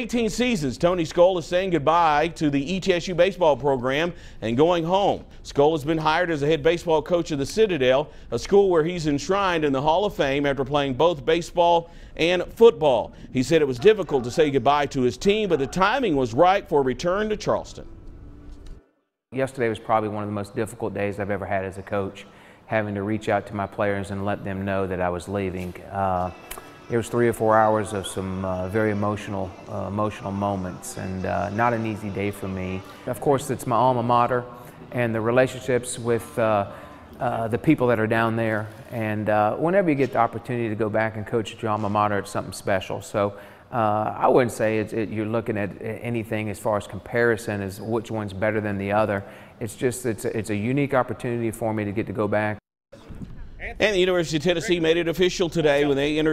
18 seasons, Tony Skole is saying goodbye to the ETSU baseball program and going home. Skole has been hired as a head baseball coach of the Citadel, a school where he's enshrined in the Hall of Fame after playing both baseball and football. He said it was difficult to say goodbye to his team, but the timing was right for a return to Charleston. Yesterday was probably one of the most difficult days I've ever had as a coach, having to reach out to my players and let them know that I was leaving. Uh, it was three or four hours of some uh, very emotional, uh, emotional moments, and uh, not an easy day for me. Of course, it's my alma mater, and the relationships with uh, uh, the people that are down there. And uh, whenever you get the opportunity to go back and coach at your alma mater, it's something special. So I wouldn't say it, you're looking at anything as far as comparison as which one's better than the other. It's just it's a, it's a unique opportunity for me to get to go back. And the University of Tennessee made it official today when they entered.